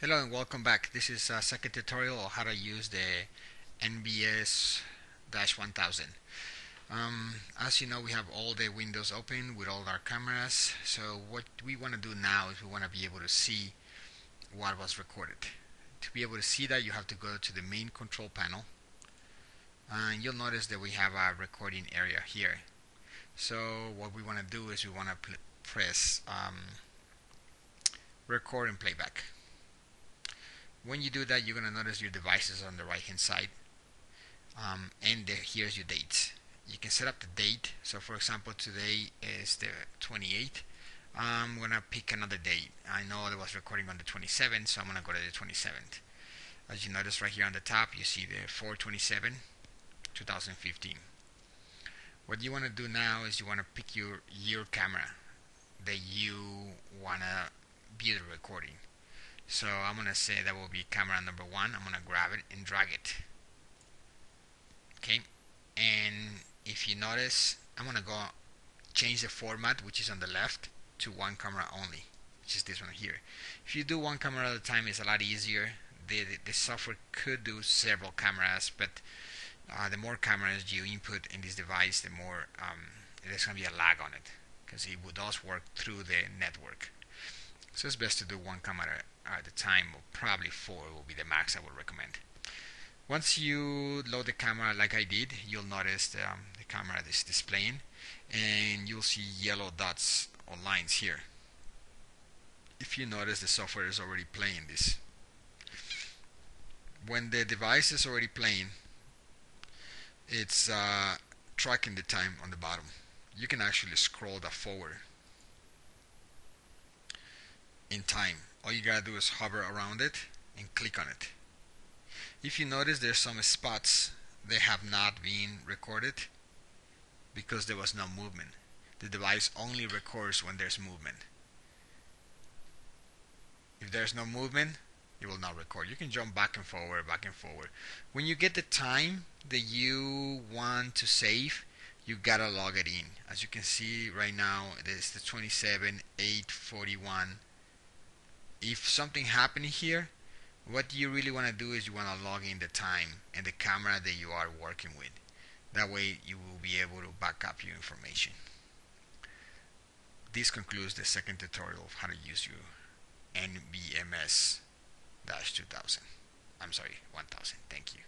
Hello and welcome back. This is a second tutorial on how to use the NVMS-1000. Um, as you know we have all the windows open with all our cameras so what we want to do now is we want to be able to see what was recorded. To be able to see that you have to go to the main control panel and you'll notice that we have a recording area here. So what we want to do is we want to press um, record and playback. When you do that, you're going to notice your devices on the right hand side. Um, and the, here's your dates. You can set up the date. So for example, today is the 28th. I'm going to pick another date. I know I was recording on the 27th, so I'm going to go to the 27th. As you notice right here on the top, you see the 427 2015. What you want to do now is you want to pick your your camera that you want to view the recording. So I'm going to say that will be camera number one. I'm going to grab it and drag it. Okay. And if you notice, I'm going to go change the format, which is on the left, to one camera only, which is this one here. If you do one camera at a time, it's a lot easier. The, the, the software could do several cameras, but uh, the more cameras you input in this device, the more um, there's going to be a lag on it because it would does work through the network. So it's best to do one camera at a time, or probably four will be the max I would recommend. Once you load the camera like I did, you'll notice the, um, the camera is displaying and you'll see yellow dots or lines here. If you notice the software is already playing this. When the device is already playing, it's uh, tracking the time on the bottom. You can actually scroll that forward in time. All you gotta do is hover around it and click on it. If you notice there's some spots they have not been recorded because there was no movement. The device only records when there's movement. If there's no movement, it will not record. You can jump back and forward, back and forward. When you get the time that you want to save, you gotta log it in. As you can see right now, it is the 27 841 if something happened here what you really want to do is you want to log in the time and the camera that you are working with. That way you will be able to back up your information. This concludes the second tutorial of how to use your NVMS-2000 I'm sorry 1000 thank you